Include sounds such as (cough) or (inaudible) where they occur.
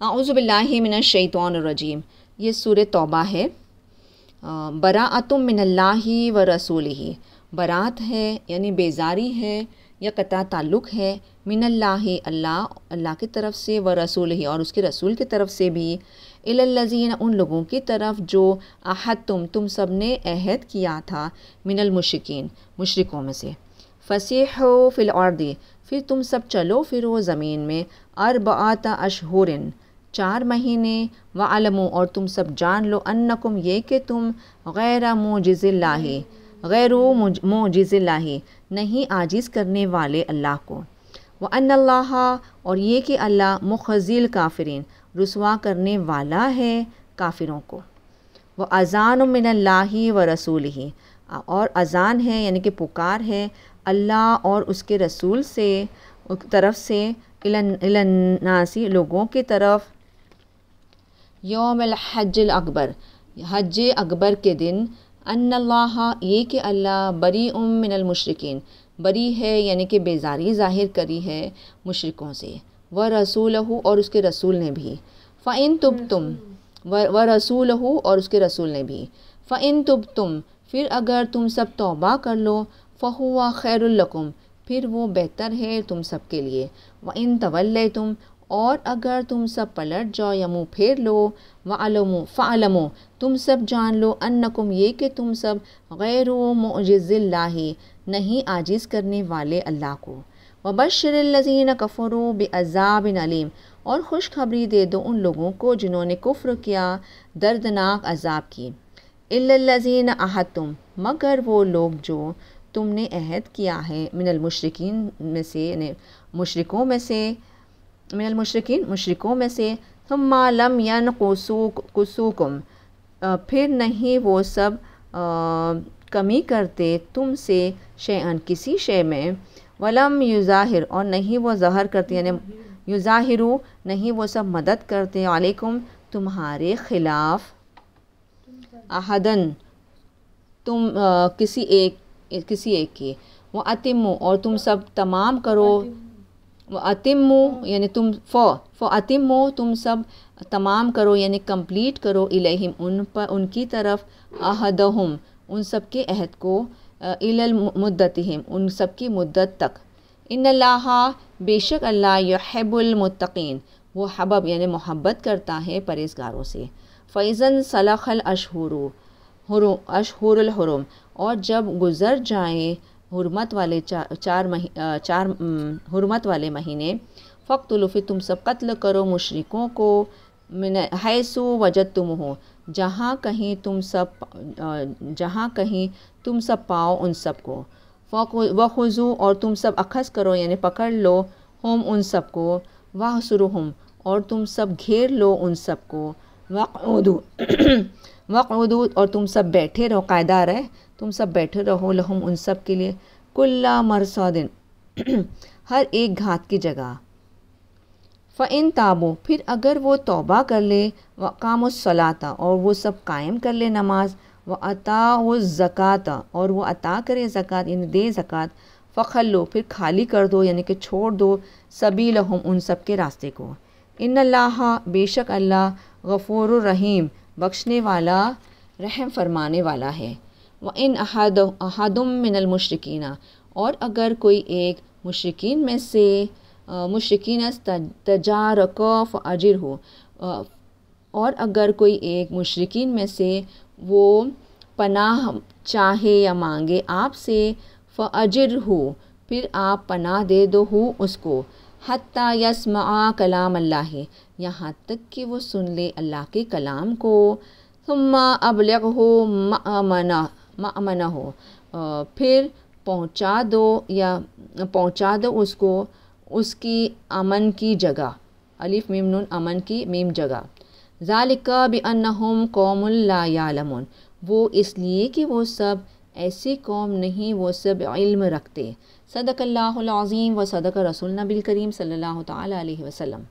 आउज़बिल्लिमिनशैतरजीम ये सूर तौबा है बराअतुम मिनल्लाहि व रसूल ही बरात है यानी बेजारी है या कता ताल्लुक़ है मिनल्लाहि अल्लाह अल्लाह की तरफ़ से व रसूल ही और उसके रसूल की तरफ़ से भी इलल्लज़ीन उन लोगों की तरफ़ जो आहद तुम तुम सबने अहद किया था मिनल मुशकिन मुशरकों में से फसीह फ़िल अर्दी फिर तुम सब चलो फिर वो ज़मीन में अरबात अशहुरिन चार महीने व अलमो और तुम सब जान लो अन्नकुम ये कि तुम गैर मोजिज़िल्लाही गैर मोजिज़िल्लाही, नहीं आजिज़ करने वाले अल्लाह को। व अल्लाह और ये कि अल्लाह मुखज़िल काफिरीन, रसवा करने वाला है काफिरों को। व अज़ान मिनल्लाही व रसूल ही और अज़ान है, यानी कि पुकार है, अल्लाह और उसके रसूल से तरफ़ से, इलन, इलन्नासी लोगों की तरफ़ योम हज अकबर। हज अकबर के दिन अल्लाह ये कि अल्लाह बरी उम मिनल मुशरकिन, बरी है, यानी कि बेजारी ज़ाहिर करी है मुशरकों से। व रसूल और उसके रसूल ने भी। फ़ैन तुब तुम व रसूल और उसके रसूल ने भी। फ़ैन तुब तुम फिर अगर तुम सब तौबा कर लो फ़हुआ खैरकुम फिर वो बेहतर है तुम सब के लिए। व इन तवल्ले तुम और अगर तुम सब पलट जाओ या मुँह फेर लो व अलमो फ़ालमो, तुम सब जान लो अन्नकुम ये कि तुम सब गैर मोजिज़िल्लाही नहीं आजिज़ करने वाले अल्लाह को। वबशरजीन कफ़रो बेअज़ाबिन अलीम, और खुशखबरी दे दो उन लोगों को जिन्होंने कुफ्र किया, दर्दनाक अजाब की। इल्लज़ीन आहतुम मगर वो लोग जो तुमने अहद किया है मिनल मुशरकिन में से मुशरकों में से मिनल मुशरकिन मुशरकों में से हम मालम यन कुसूकुम। फिर नहीं वो सब आ, कमी करते तुमसे शेअन किसी शे में। वलम युज़ाहिर और नहीं वो ज़हर करते यानी युज़ाहिरु नहीं वो सब मदद करते। वालेकुम तुम्हारे ख़िलाफ़ अहदन तुम आ, किसी एक किसी एक की। वो अतिमो और तुम सब तमाम करो। अतिमो यानी तुम फ़ो फ़ो अतिमो तुम सब तमाम करो, यानी कंप्लीट करो इलहिम, उन पर, उनकी तरफ़ अहदहुम, उन सब के अहद को इलल मुद्दतहिम, उन सब की मुद्दत तक। इन अल्लाह बेशक अल्लाह यहबुलमतकीन वो हबब, यानी मोहब्बत करता है परहेज़गारों से। फ़ैज़न सलखल अशहरु अशहुरुल और जब गुज़र जाए हुरमत वाले चार चार मही चार हुरमत वाले महीने फ़क्तुलफ़ी तुम सब कत्ल करो मुशरकों को, मिन हैसु वजद तुम हो जहाँ कहीं तुम सब जहाँ कहीं तुम सब पाओ उन सबको। व खुजू और तुम सब अखस करो, यानी पकड़ लो हम उन सबको वाह हम और तुम सब घेर लो उन सबको। वक़दू (coughs) वक़दू और तुम सब बैठे रहो, कायदा रहे तुम सब बैठे रहो लहम उन सब के लिए, कुल्ला मरसदिन, (clears throat) हर एक घात की जगह। फ़िन ताबो, फिर अगर वो तौबा कर ले, व कामसलाता और वो सब कायम कर ले नमाज़, व अता व ज़क़़त, और वो अता करे ज़क़़त, यानी दे ज़क़़त, फ़खल्लो, फिर खाली कर दो, यानी कि छोड़ दो सभी लहम उन सब के रास्ते को। इन अल्लाह बेशक अल्लाह गफ़ूर रहीम, बख्शने वाला, रहम फरमाने वाला है। व इन अहद, अहदुम मिनल और अगर कोई एक मशरकिन में से मुशकिन तजारकफ़ अजर हो और अगर कोई एक मुशरकिन में से वो पनाह चाहे या मांगे आपसे फ़अजर हो, फिर आप पनाह दे दो हो उसको। हत्ता यसमा कलाम अल्लाह यहाँ तक कि वो सुन ले अल्लाह के कलाम को। अबलग हो मना मना हो। फिर पहुँचा दो या पहुँचा दो उसको, उसकी अमन की जगह। अलिफ, मीम, नून, अमन की मीम जगह। ज़ालिका बिअन्नहुम कौमुल्लायालमुन वो इसलिए कि वो सब ऐसी कौम नहीं, वो सब इल्म रखते। सदक अज़ीम व सदक़ रसूल नबिल करीम सल्लल्लाहु अलैहि वसल्लम।